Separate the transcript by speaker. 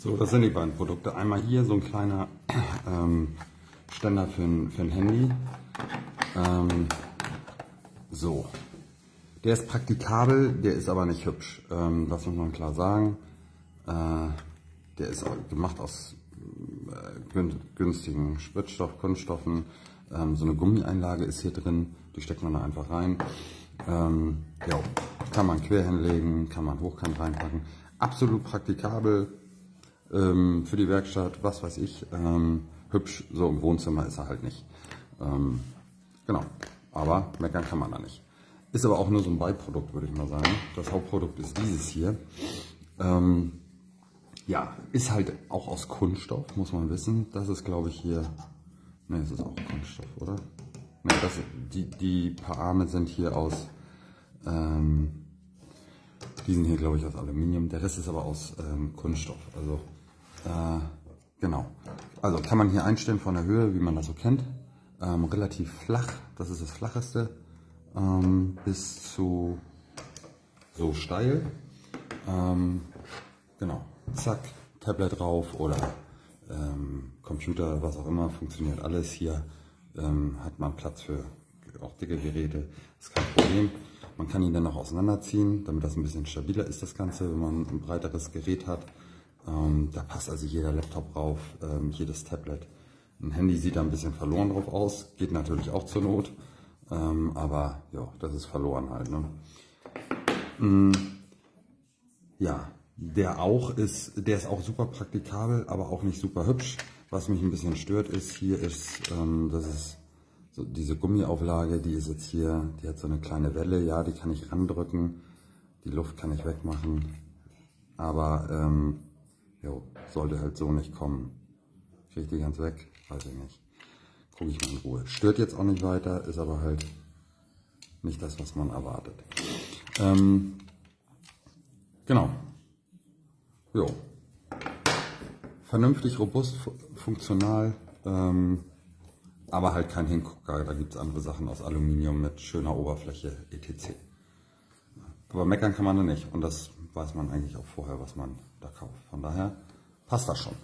Speaker 1: So, das sind die beiden Produkte. Einmal hier so ein kleiner ähm, Ständer für ein, für ein Handy. Ähm, so, der ist praktikabel, der ist aber nicht hübsch. Ähm, das muss man klar sagen. Äh, der ist gemacht aus äh, günstigen Spritzstoff, Kunststoffen. Ähm, so eine Gummieinlage ist hier drin, die steckt man da einfach rein. Ähm, ja, kann man quer hinlegen, kann man hochkant reinpacken. Absolut praktikabel ähm, für die Werkstatt, was weiß ich. Ähm, hübsch, so im Wohnzimmer ist er halt nicht. Ähm, genau, aber meckern kann man da nicht. Ist aber auch nur so ein Beiprodukt, würde ich mal sagen. Das Hauptprodukt ist dieses hier. Ähm, ja, ist halt auch aus Kunststoff, muss man wissen. Das ist, glaube ich, hier. Ne, es ist auch Kunststoff, oder? Ne, das, die, die paar Arme sind hier aus. Ähm, die sind hier, glaube ich, aus Aluminium. Der Rest ist aber aus ähm, Kunststoff. Also, äh, genau. Also kann man hier einstellen von der Höhe, wie man das so kennt. Ähm, relativ flach, das ist das flacheste ähm, bis zu so steil. Ähm, genau, zack, Tablet drauf oder ähm, Computer, was auch immer, funktioniert alles. Hier ähm, hat man Platz für auch dicke Geräte, ist kein Problem. Man kann ihn dann noch auseinanderziehen, damit das ein bisschen stabiler ist, das Ganze, wenn man ein breiteres Gerät hat. Ähm, da passt also jeder Laptop drauf, ähm, jedes Tablet. Ein Handy sieht da ein bisschen verloren drauf aus, geht natürlich auch zur Not. Ähm, aber ja, das ist verloren halt. Ne? Mm, ja, der auch ist, der ist auch super praktikabel, aber auch nicht super hübsch. Was mich ein bisschen stört ist, hier ist, ähm, das ist so diese Gummiauflage, die ist jetzt hier, die hat so eine kleine Welle, ja, die kann ich randrücken, die Luft kann ich wegmachen, aber ähm, jo, sollte halt so nicht kommen. Kriege ich die ganz weg? Weiß ich nicht gucke ich mal in Ruhe. Stört jetzt auch nicht weiter, ist aber halt nicht das, was man erwartet. Ähm, genau. Jo. Vernünftig, robust, funktional, ähm, aber halt kein Hingucker. Da gibt es andere Sachen aus Aluminium mit schöner Oberfläche, etc. Aber meckern kann man da nicht und das weiß man eigentlich auch vorher, was man da kauft. Von daher passt das schon.